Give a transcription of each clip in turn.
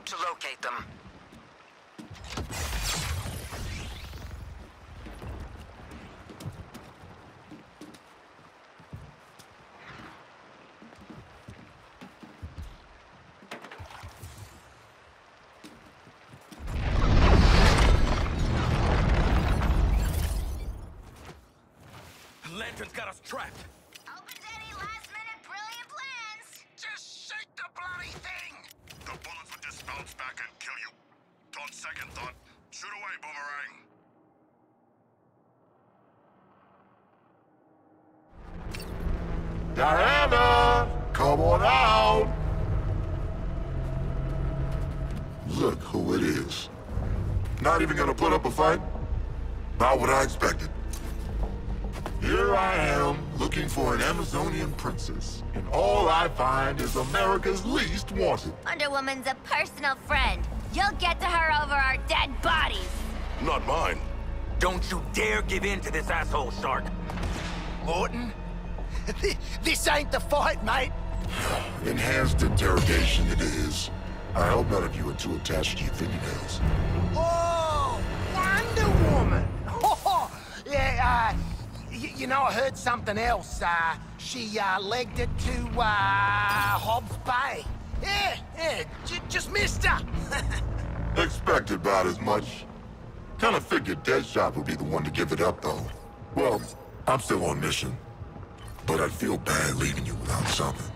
to locate them. Lantern's got us trapped. Bounce back and kill you. On second thought, shoot away, Boomerang. Diana, come on out. Look who it is. Not even gonna put up a fight? Not what I expected. Here I am, looking for an Amazonian princess, and all I find is America's least wanted. Wonder Woman's a personal friend. You'll get to her over our dead bodies. Not mine. Don't you dare give in to this asshole, Shark. Morton? this ain't the fight, mate. Enhanced interrogation it is. I hope none of you are too attached to your fingernails. Oh, Wonder Woman. Oh, yeah, uh, y- you know, I heard something else. Uh, she, uh, legged it to, uh, Hobbs Bay. Yeah, yeah, just missed her. Expected about as much. Kinda figured Deadshot would be the one to give it up, though. Well, I'm still on mission. But I'd feel bad leaving you without something.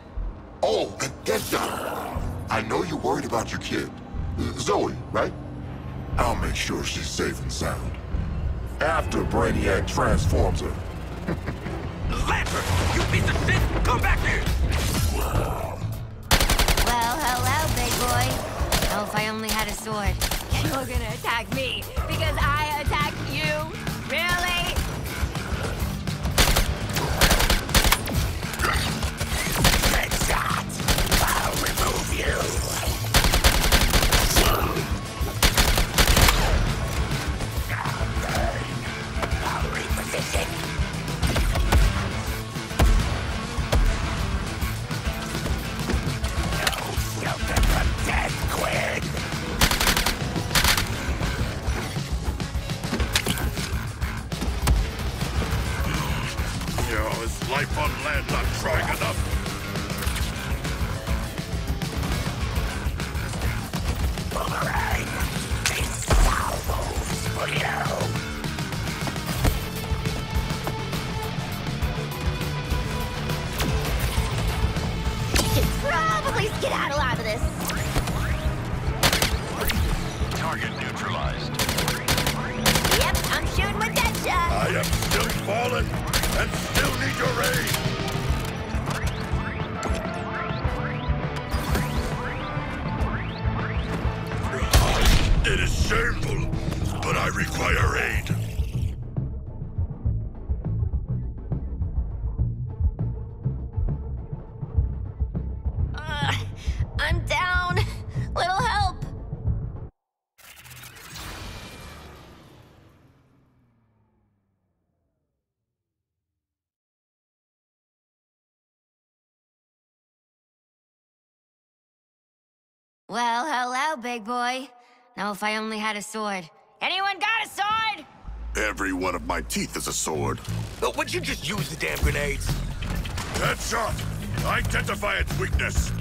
Oh, and Deadshot! I know you're worried about your kid. Zoe, right? I'll make sure she's safe and sound. After Brainiac transforms her. Lantern! You piece of shit! Come back here! Well, hello, big boy. Oh, if I only had a sword. You're gonna attack me because I skedaddle out of this. Target neutralized. Yep, I'm shooting with Deadshot. I am still fallen and still need your aid. It is shameful, but I require aid. Well, hello, big boy. Now, if I only had a sword. Anyone got a sword? Every one of my teeth is a sword. But would you just use the damn grenades? Headshot! Identify its weakness.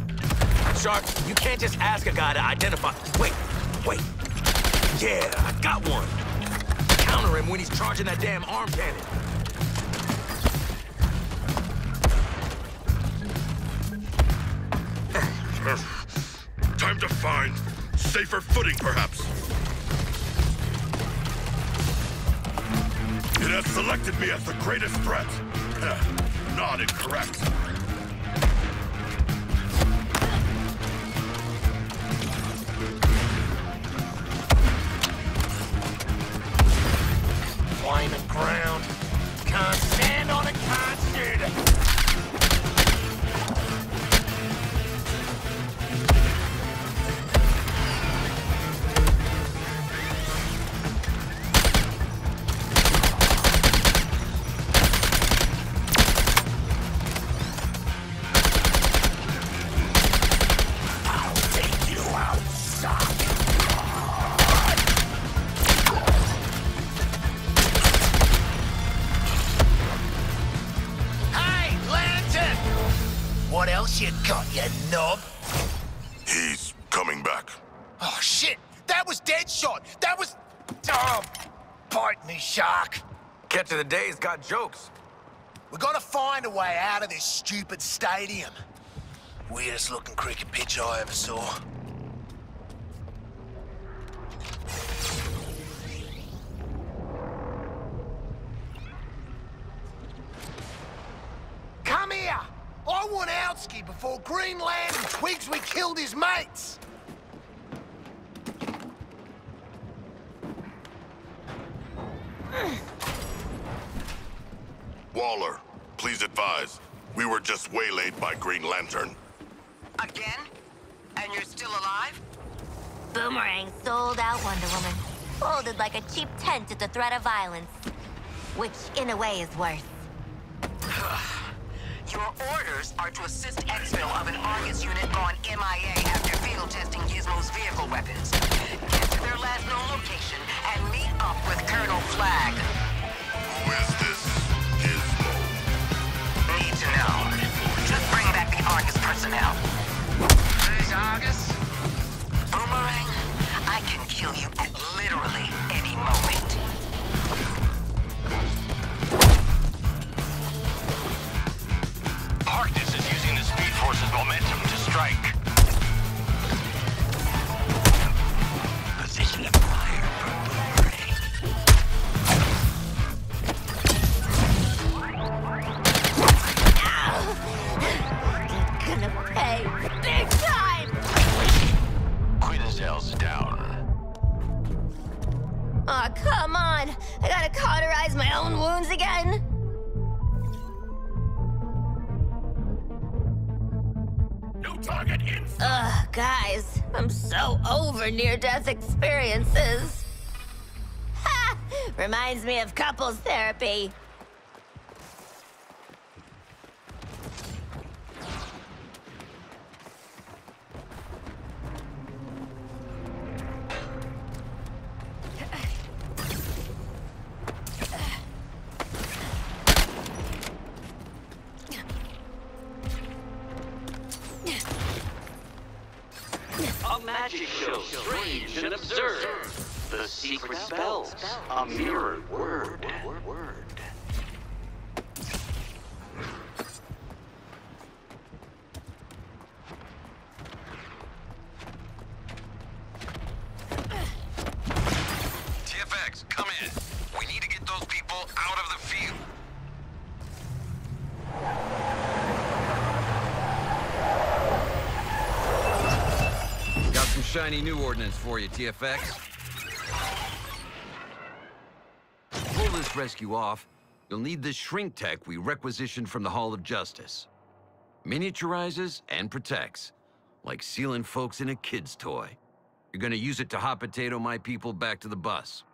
Shark, you can't just ask a guy to identify. Wait, wait. Yeah, I got one. Counter him when he's charging that damn arm cannon. Safer footing, perhaps. It has selected me as the greatest threat. Not incorrect. Catch of the day's got jokes. We're gonna find a way out of this stupid stadium. Weirdest looking cricket pitch I ever saw. Come here! I want Outski before Greenland and twigs we killed his mates! Waller, please advise. We were just waylaid by Green Lantern. Again? And you're still alive? Boomerang sold out Wonder Woman. Folded like a cheap tent at the threat of violence. Which, in a way, is worse. Your orders are to assist exfil of an Argus unit gone MIA after field testing Gizmo's vehicle weapons. Get to their last known location and meet up with Colonel Flag. Who is this personnel. Who's Argus? Boomerang, I can kill you literally Aw, come on! I gotta cauterize my own wounds again? No target in Ugh, guys, I'm so over near-death experiences. Ha! Reminds me of couples therapy. Magic show, strange and absurd. The secret spells, a mirrored word. Shiny new ordnance for you, TFX. To pull this rescue off, you'll need the shrink tech we requisitioned from the Hall of Justice. Miniaturizes and protects, like sealing folks in a kid's toy. You're gonna use it to hot potato my people back to the bus.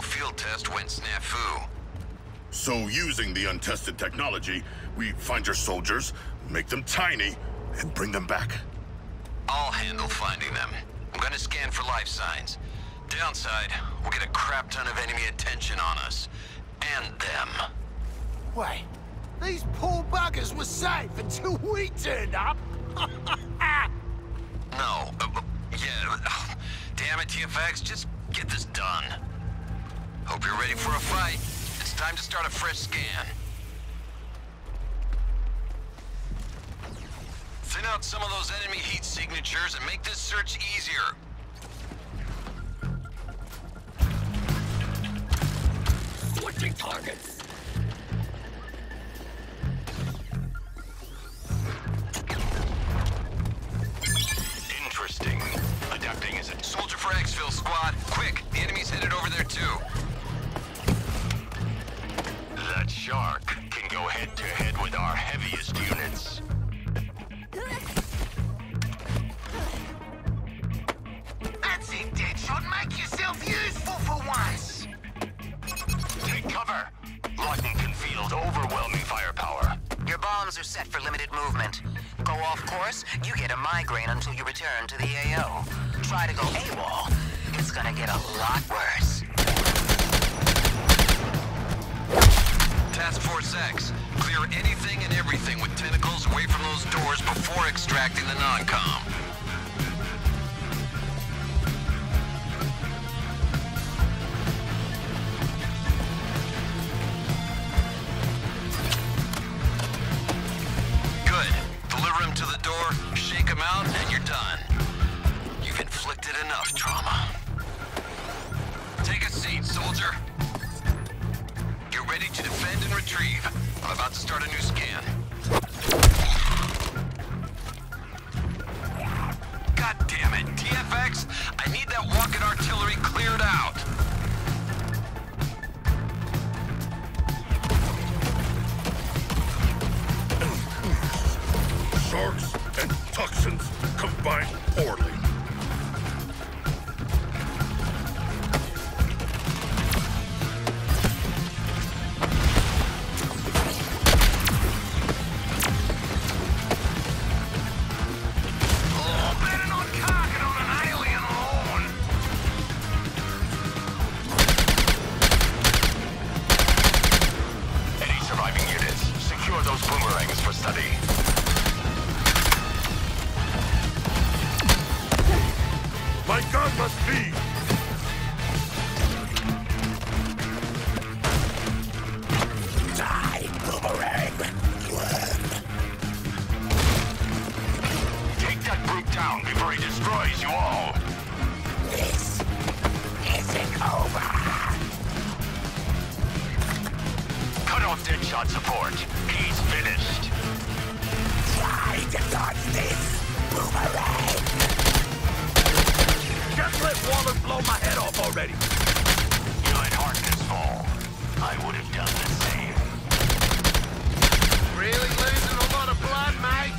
After vehicle field test went snafu. So using the untested technology, we find your soldiers, make them tiny, and bring them back. I'll handle finding them. I'm gonna scan for life signs. Downside, we'll get a crap ton of enemy attention on us. And them. Wait, these poor buggers were safe until we turned up? No, uh, yeah, damn it, TFX, just get this done. Hope you're ready for a fight. It's time to start a fresh scan. Thin out some of those enemy heat signatures and make this search easier. Switching targets. Interesting. Adapting as a Soldier for exfil, squad. Quick, the enemy's headed over there too. Shark can go head to head with our heaviest units. That's it, Deadshot. Make yourself useful for once. Take cover. Lawton can field overwhelming firepower. Your bombs are set for limited movement. Go off course, you get a migraine until you return to the AO. Try to go AWOL, it's gonna get a lot worse. Task Force X, clear anything and everything with tentacles away from those doors before extracting the non-com. Good. Deliver him to the door, shake him out, and you're done. You've inflicted enough trauma. Retrieve. I'm about to start a new scan. God damn it, TFX! I need that walking artillery cleared out. Sharks My gun must be! Take that brute down before he destroys you all. This isn't over. Cut off Deadshot support. He's finished. Try to dodge boomerang. Just let Waller blow my head off already. You let Harkness fall. I would have done the same. Really losing a lot of blood, mate?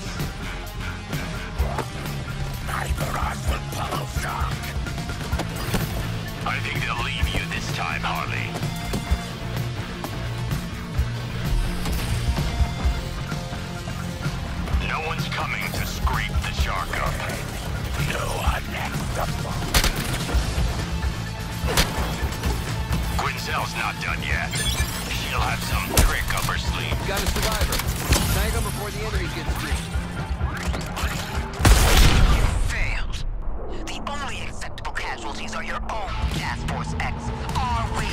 Neither us will follow stock. I think they'll leave you this time, Harley. Quinzel's not done yet. She'll have some trick up her sleeve. Got a survivor. Snag him before the enemy gets through. You failed. The only acceptable casualties are your own Task Force X. Are we